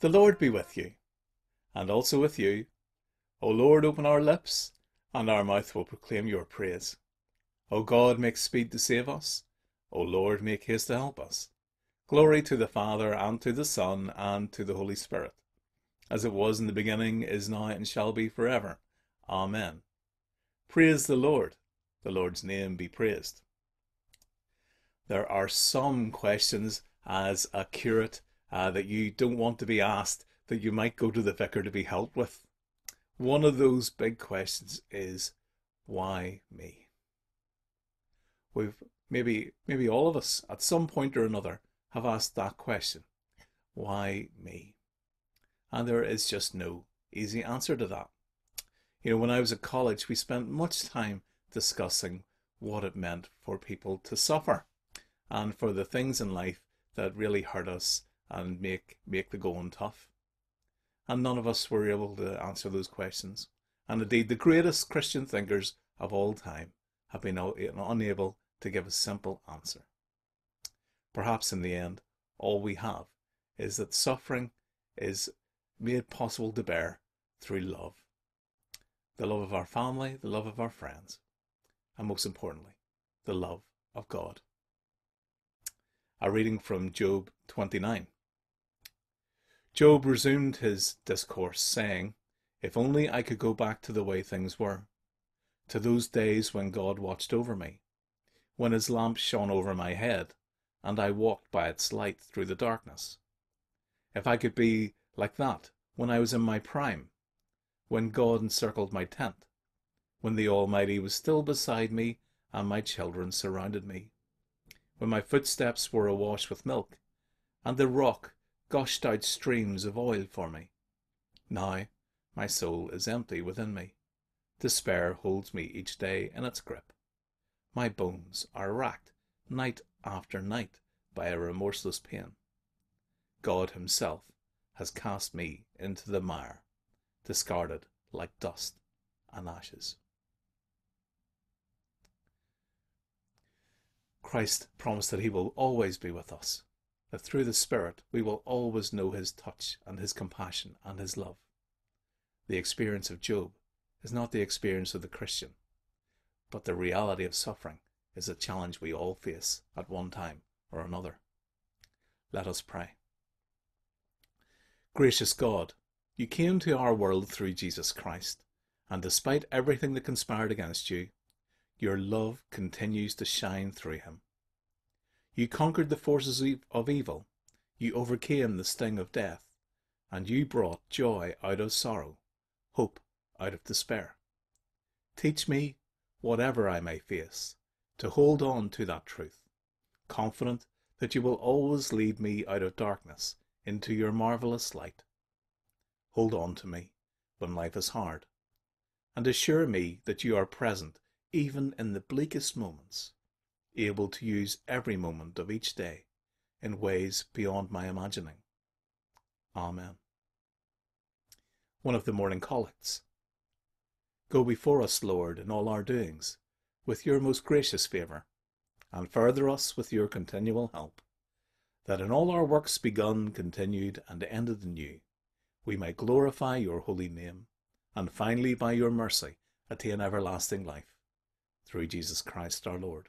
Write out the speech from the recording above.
The Lord be with you, and also with you. O Lord, open our lips, and our mouth will proclaim your praise. O God, make speed to save us. O Lord, make haste to help us. Glory to the Father, and to the Son, and to the Holy Spirit, as it was in the beginning, is now, and shall be forever. Amen. Praise the Lord. The Lord's name be praised. There are some questions as a curate uh, that you don't want to be asked that you might go to the vicar to be helped with. One of those big questions is, why me? We've maybe maybe all of us at some point or another have asked that question. Why me? And there is just no easy answer to that. You know, when I was at college, we spent much time discussing what it meant for people to suffer and for the things in life that really hurt us and make make the going tough. And none of us were able to answer those questions. And indeed, the greatest Christian thinkers of all time have been unable to give a simple answer. Perhaps in the end, all we have is that suffering is made possible to bear through love. The love of our family, the love of our friends, and most importantly, the love of God. A reading from Job 29. Job resumed his discourse, saying, If only I could go back to the way things were, to those days when God watched over me, when his lamp shone over my head, and I walked by its light through the darkness. If I could be like that when I was in my prime, when God encircled my tent, when the Almighty was still beside me and my children surrounded me, when my footsteps were awash with milk, and the rock gushed out streams of oil for me. Now my soul is empty within me. Despair holds me each day in its grip. My bones are racked night after night by a remorseless pain. God Himself has cast me into the mire, discarded like dust and ashes. Christ promised that He will always be with us that through the Spirit we will always know His touch and His compassion and His love. The experience of Job is not the experience of the Christian, but the reality of suffering is a challenge we all face at one time or another. Let us pray. Gracious God, you came to our world through Jesus Christ, and despite everything that conspired against you, your love continues to shine through him. You conquered the forces of evil. You overcame the sting of death. And you brought joy out of sorrow, hope out of despair. Teach me, whatever I may face, to hold on to that truth, confident that you will always lead me out of darkness into your marvelous light. Hold on to me when life is hard, and assure me that you are present even in the bleakest moments able to use every moment of each day in ways beyond my imagining. Amen. One of the morning collects. Go before us, Lord, in all our doings, with your most gracious favour, and further us with your continual help, that in all our works begun, continued, and ended anew, we may glorify your holy name, and finally by your mercy attain everlasting life. Through Jesus Christ our Lord.